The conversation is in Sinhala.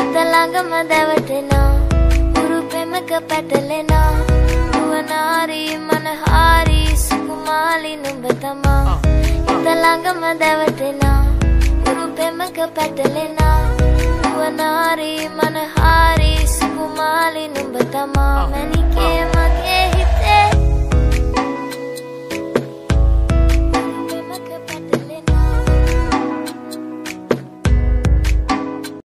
ඉඳ ළඟම දැවටෙනා උරු පෙමක පැටලෙනා නුවනාරී මනහාරී සුකුමාලි නුඹ තමා ඉඳ ළඟම දැවටෙනා උරු පෙමක පැටලෙනා නුවනාරී මනහාරී සුකුමාලි නුඹ තමා මැනි